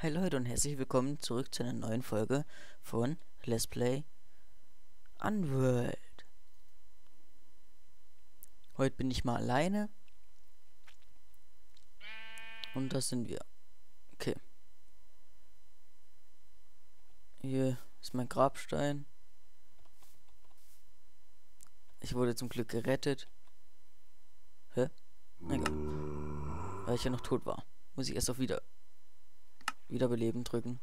Hi Leute und herzlich willkommen zurück zu einer neuen Folge von Let's Play Unworld. Heute bin ich mal alleine. Und das sind wir. Okay. Hier ist mein Grabstein. Ich wurde zum Glück gerettet. Hä? Egal. Weil ich ja noch tot war. Muss ich erst auf wieder Wiederbeleben drücken.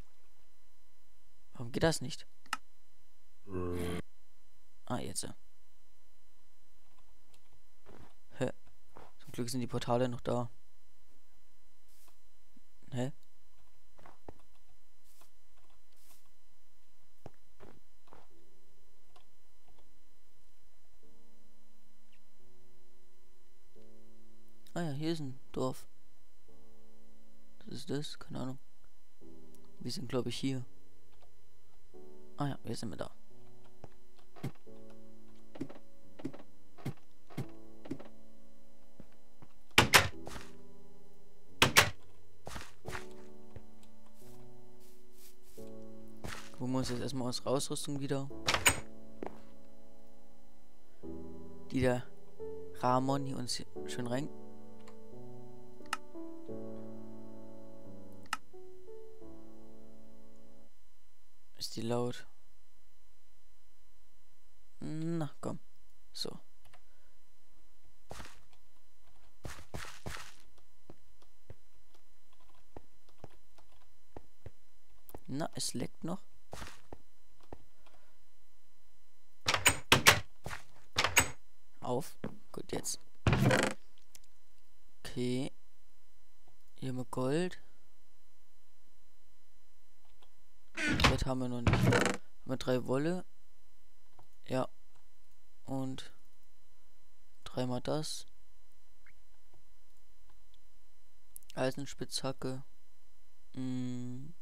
Warum geht das nicht? Ah, jetzt. Hä? Zum Glück sind die Portale noch da. Hä? Ah ja, hier ist ein Dorf. Was ist das? Keine Ahnung. Wir sind, glaube ich, hier. Ah ja, wir sind wir da. Wir uns jetzt erstmal unsere Ausrüstung wieder. Die der Ramon hier uns schön rein die laut? Na, komm. So. Na, es leckt noch. Auf. Gut, jetzt. Okay. Hier haben wir Haben wir noch nicht. Haben wir drei Wolle. Ja. Und dreimal das. Eisenspitzhacke. Hm.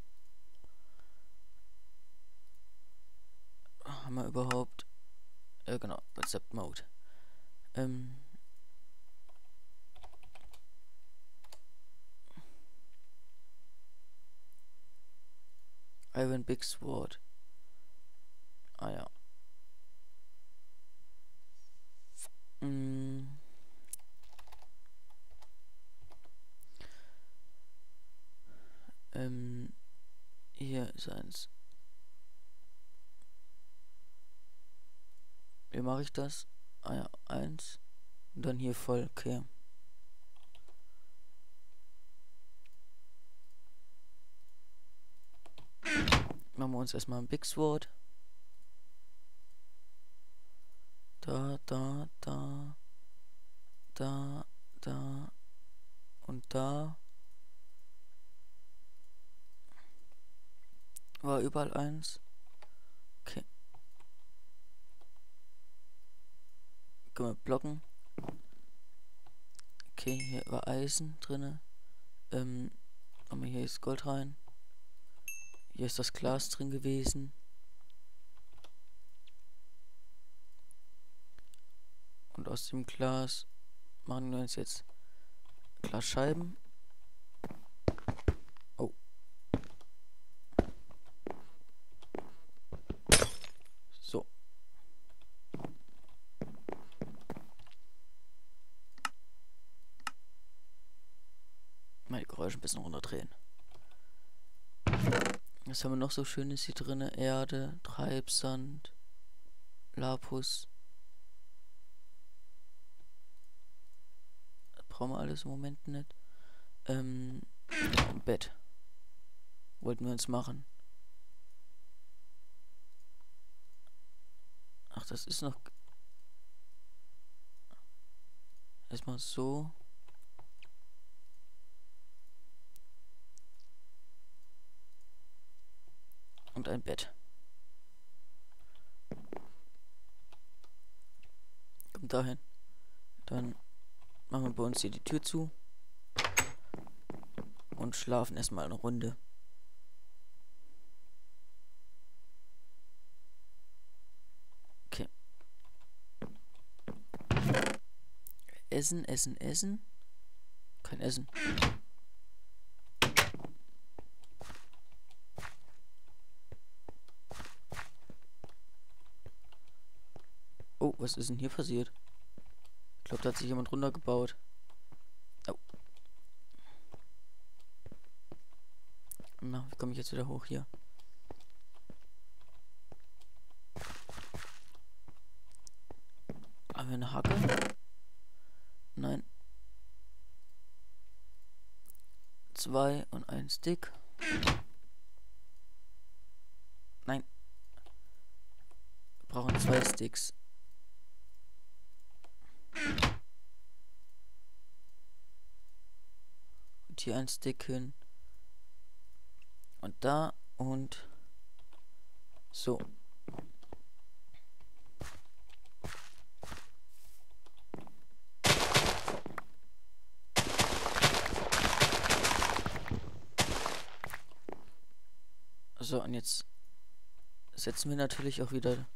Haben wir überhaupt. Ja genau, Rezept Mode. Ähm. Iron Big Sword. Ah ja. Mm. Ähm, hier ist eins. Wie mache ich das? Ah ja, eins. Und dann hier voll, okay. Machen wir uns erstmal ein Big Sword. Da, da, da, da, da und da. War überall eins. Okay. Können wir blocken. Okay, hier war Eisen drinne. Ähm, haben wir hier ist Gold rein. Hier ist das Glas drin gewesen. Und aus dem Glas machen wir uns jetzt Glasscheiben. Oh. So. Die Geräusche ein bisschen runterdrehen. Was haben wir noch so schönes hier drin? Erde, Treibsand, Lapus. Das brauchen wir alles im Moment nicht. Ähm, Bett. Wollten wir uns machen. Ach, das ist noch... Erstmal so. Und ein Bett. Kommt dahin. Dann machen wir bei uns hier die Tür zu. Und schlafen erstmal eine Runde. Okay. Essen, essen, essen. Kein Essen. Was ist denn hier passiert? Ich glaube, da hat sich jemand runtergebaut. Oh. Na, wie komme ich jetzt wieder hoch hier? Haben wir eine Hacke? Nein. Zwei und ein Stick. Nein. Wir brauchen zwei Sticks. Hier ein Stick hin. Und da und so. So, und jetzt setzen wir natürlich auch wieder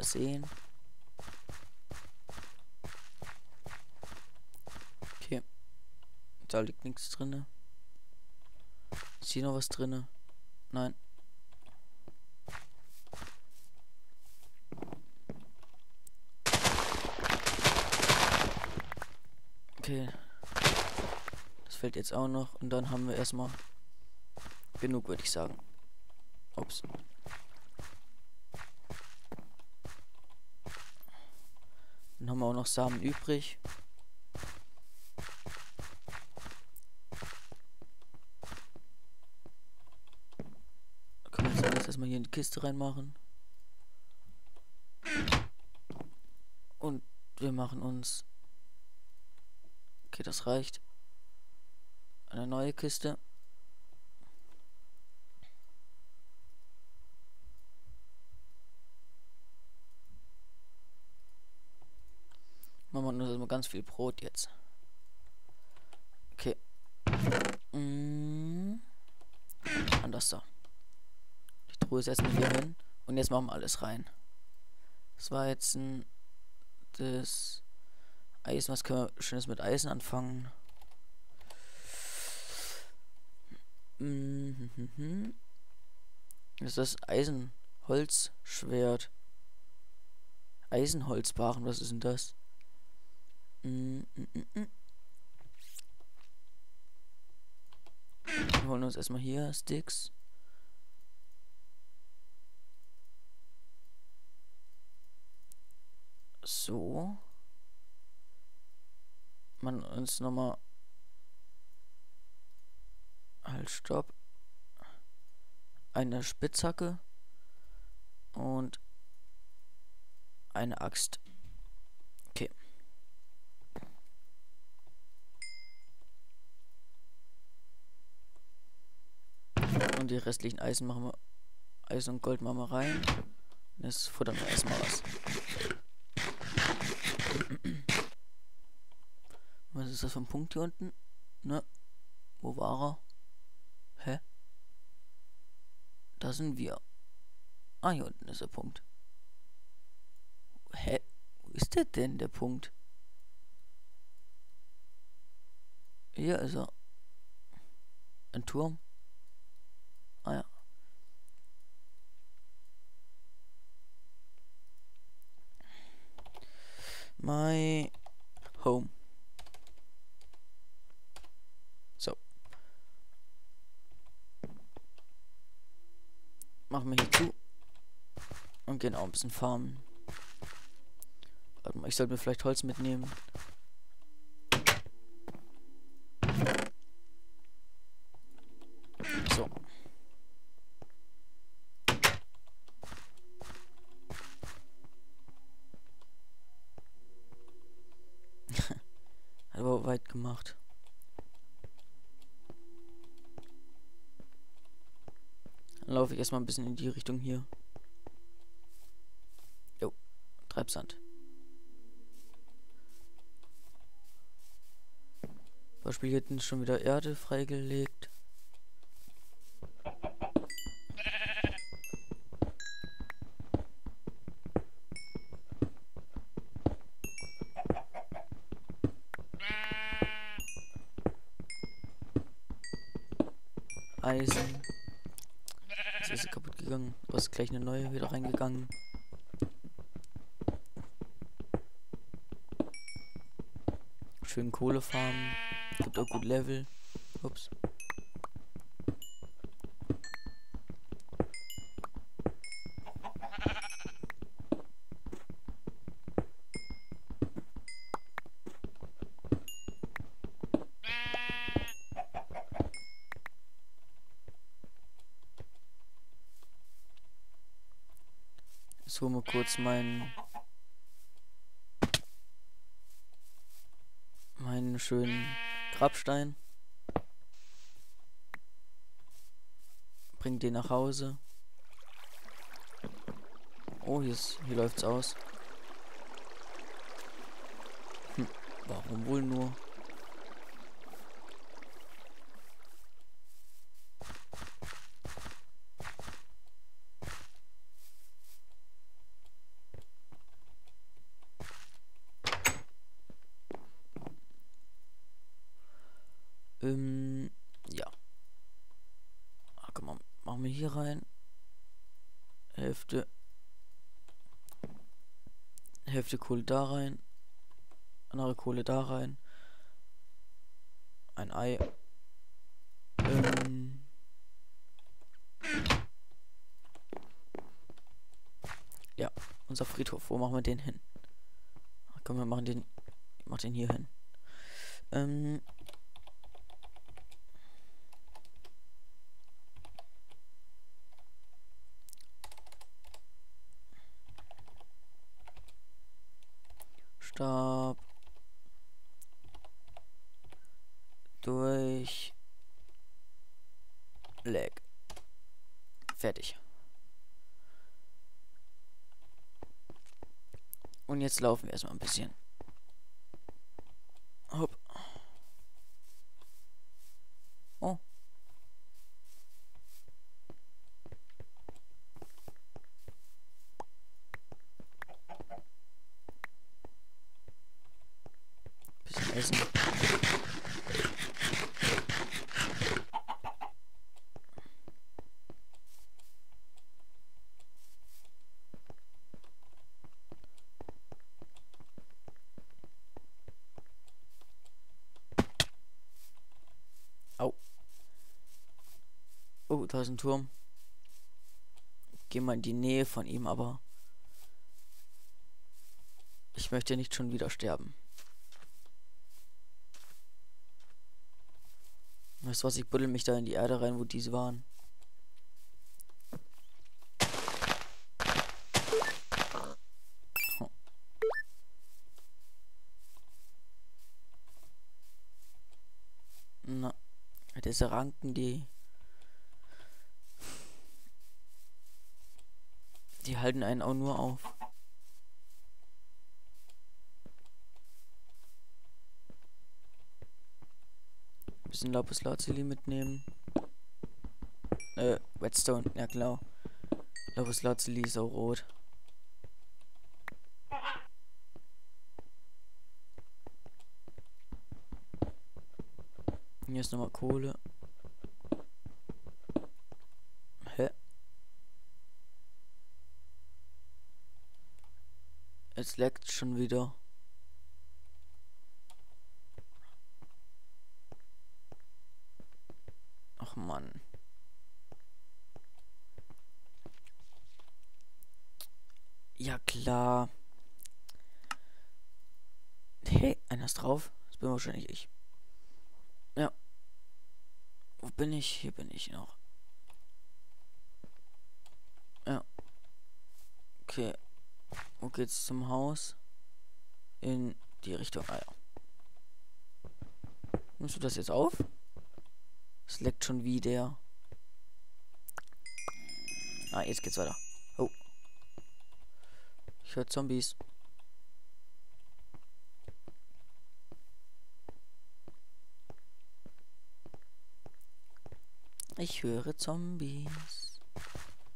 das sehen. Okay. Da liegt nichts drin. Ist hier noch was drin? Nein. Okay. Das fällt jetzt auch noch. Und dann haben wir erstmal genug, würde ich sagen. Ups. Haben wir auch noch Samen übrig. können wir jetzt alles erstmal hier in die Kiste reinmachen. Und wir machen uns... Okay, das reicht. Eine neue Kiste. Machen wir nur ganz viel Brot jetzt. Okay. Mm. Und das da. Die Truhe ist erstmal hier hin. Und jetzt machen wir alles rein. Das war jetzt ein. Das Eisen. Was können wir Schönes mit Eisen anfangen? Mhm. Das ist das Eisenholzschwert. Eisenholzbaren, was ist denn das? Wir holen uns erstmal hier Sticks. So. Man uns nochmal. Halt, stopp. Eine Spitzhacke. Und eine Axt. Und die restlichen Eisen machen wir. Eisen und Gold machen wir rein. Und jetzt futtern wir erstmal was. Was ist das für ein Punkt hier unten? Ne? Wo war er? Hä? Da sind wir. Ah, hier unten ist der Punkt. Hä? Wo ist der denn, der Punkt? Hier ist er. Ein Turm. Ah ja. My home. So. Machen wir hier zu. Und gehen auch ein bisschen farmen. Warte mal, ich sollte mir vielleicht Holz mitnehmen. aber weit gemacht. Dann laufe ich erstmal ein bisschen in die Richtung hier. Jo, Treibsand. Beispiel hinten schon wieder Erde freigelegt. Eisen. Jetzt ist kaputt gegangen. Du hast gleich eine neue wieder reingegangen. Schön Kohlefarmen. Gibt auch gut Level. Ups. So mal kurz meinen meinen schönen Grabstein. Bring den nach Hause. Oh, hier, ist, hier läuft's aus. Hm, warum wohl nur? Ähm, ja. Ach, komm mal, machen wir hier rein. Hälfte. Hälfte Kohle da rein. Andere Kohle da rein. Ein Ei. Ähm. Ja, unser Friedhof. Wo machen wir den hin? Komm, wir machen den. Ich mach den hier hin. Ähm. Stab durch Leg. Fertig. Und jetzt laufen wir erstmal ein bisschen. Hopp. Oh. Bisschen essen. Au. Oh, da ist ein Turm. Geh mal in die Nähe von ihm, aber ich möchte nicht schon wieder sterben. Weißt du was, ich buddel mich da in die Erde rein, wo diese waren. Na, diese Ranken, die... Die halten einen auch nur auf. bisschen Lapis Lazuli mitnehmen. Äh, Redstone, ja klar. Lapis Lazuli ist auch rot. Hier ist nochmal Kohle. Hä? Jetzt leckt schon wieder. Ach Mann. Ja klar. Hey, einer ist drauf. Das bin wahrscheinlich ich. Ja. Wo bin ich? Hier bin ich noch. Ja. Okay. Wo geht's zum Haus? In die Richtung. Ah ja. Nimmst du das jetzt auf? Es leckt schon wieder. Ah, jetzt geht's weiter. Oh. Ich höre Zombies. Ich höre Zombies.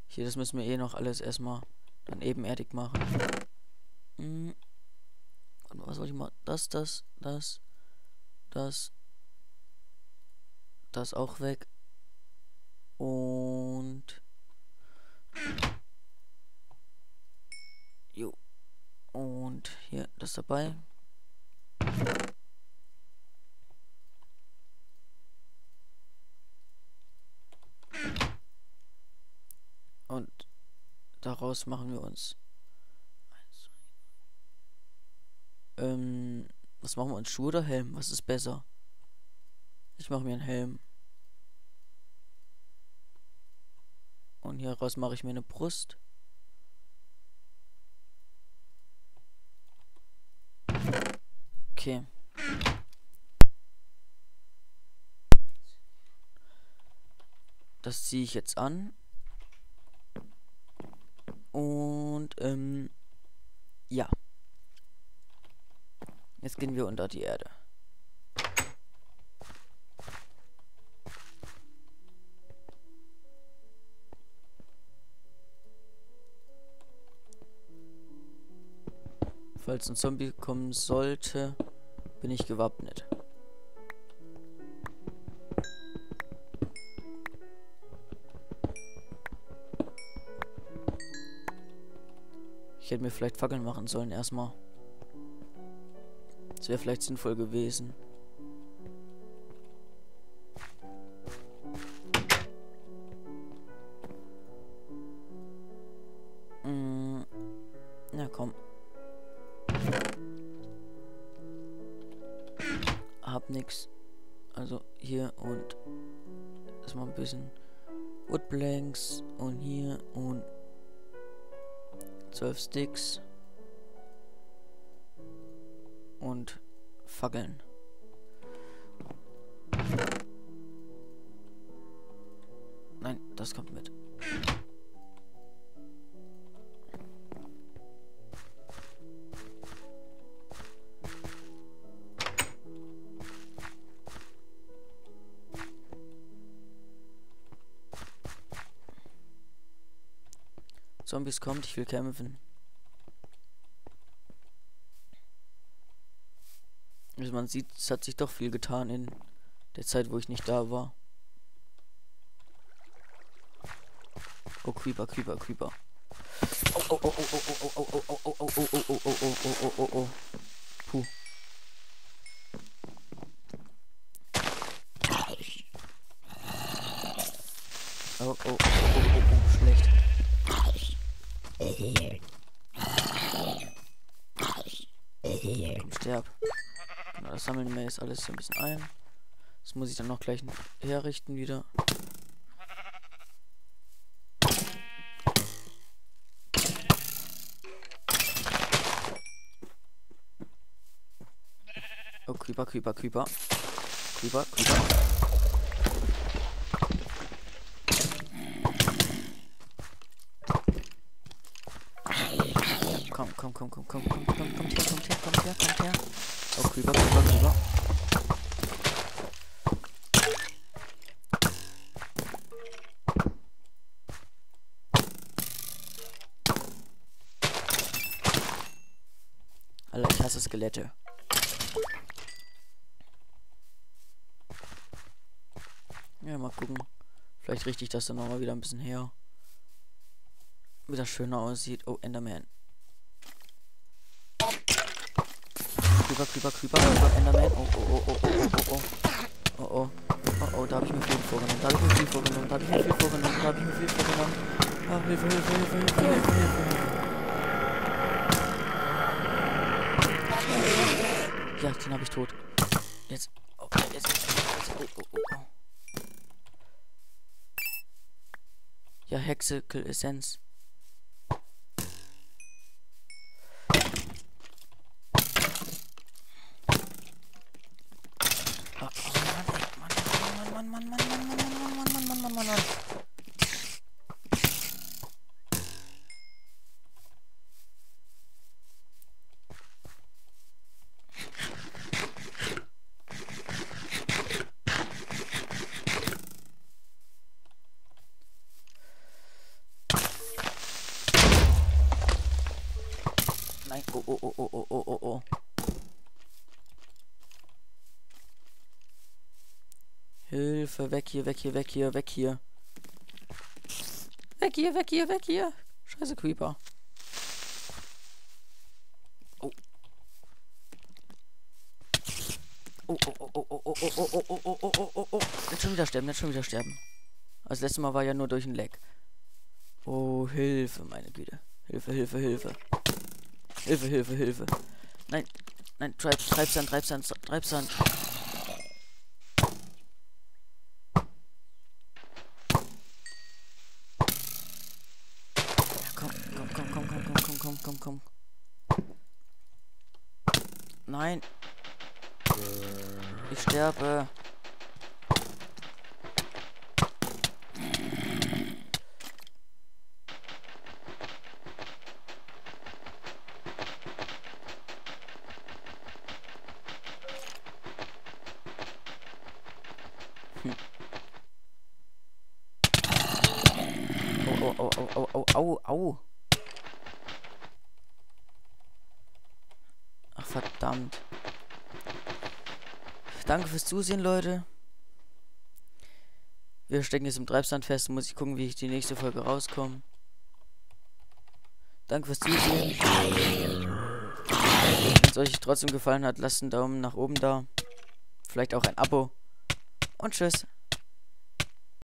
Hier, das müssen wir eh noch alles erstmal dann ebenerdig machen. Hm. Was soll ich mal? Das, das, das, das, das auch weg. Und jo. Und hier das dabei. Und daraus machen wir uns. Ähm, was machen wir uns? Schuhe oder Helm? Was ist besser? Ich mache mir einen Helm. Und hieraus mache ich mir eine Brust. Okay. Das ziehe ich jetzt an. Und, ähm, ja. Jetzt gehen wir unter die Erde. Falls ein Zombie kommen sollte, bin ich gewappnet. Ich hätte mir vielleicht Fackeln machen sollen erstmal. Das wäre vielleicht sinnvoll gewesen. Mm, na komm. Hab nix. Also hier und erstmal ein bisschen Woodblanks und hier und 12 Sticks und Fackeln. Nein, das kommt mit. Zombies kommt, ich will kämpfen. Also man sieht, es hat sich doch viel getan in der Zeit, wo ich nicht da war. Oh, Creeper, Creeper, Creeper. Oh, oh, oh, oh, oh, oh, oh, oh, oh, oh, oh, oh, oh, oh, oh, oh, oh, oh. Puh. Oh, oh, oh, oh, oh, oh, schlecht. Komm, sterb. Genau, das sammeln wir jetzt alles so ein bisschen ein. Das muss ich dann noch gleich herrichten wieder. Oh, Creeper, Creeper, Creeper. Creeper, Creeper. Komm, komm, komm, komm, komm, komm, komm, kommt her, kommt her, kommt her, kommt her. Oh, Creeper, Creeper, Creeper. Alter, ich hasse Skelette. Ja, mal gucken. Vielleicht richte ich das dann nochmal wieder ein bisschen her. Wieder schöner aussieht. Oh, Enderman. Creeper, Creeper, Creeper, Creeper, Enderman. Oh, oh, oh, oh, oh, oh, oh. Oh, oh. Oh, oh, da habe ich mir viel vorgenommen. Da habe ich mir viel vorgenommen. Da habe ich mir viel vorgenommen. Da habe ich mir viel vorgenommen. Ah, Hilfe, Hilfe, Hilfe, Hilfe, Hilfe, Hilfe. Ja, den habe ich tot. Jetzt. Oh, jetzt. jetzt. Oh, oh, oh, oh. Ja, Hexical Essenz. no. Hilfe, weg hier, weg hier, weg hier, weg hier. Weg hier, weg hier, weg hier. Scheiße, Creeper. Oh. Oh, oh, oh, oh, oh, oh, oh, oh, oh, oh, oh, oh, oh, oh. Jetzt schon wieder sterben, jetzt schon wieder sterben. Das letzte Mal war ja nur durch ein Leck. Oh, Hilfe, meine Güte. Hilfe, Hilfe, Hilfe. Hilfe, Hilfe, Hilfe. Nein, nein, treib, Treibsand, Treibsand, Treibsand. Nein. Ich sterbe. Oh, oh, oh, oh, oh, au. Verdammt. Danke fürs Zusehen, Leute. Wir stecken jetzt im Treibstand fest. Muss ich gucken, wie ich die nächste Folge rauskomme. Danke fürs Zusehen. Wenn es euch trotzdem gefallen hat, lasst einen Daumen nach oben da. Vielleicht auch ein Abo. Und tschüss.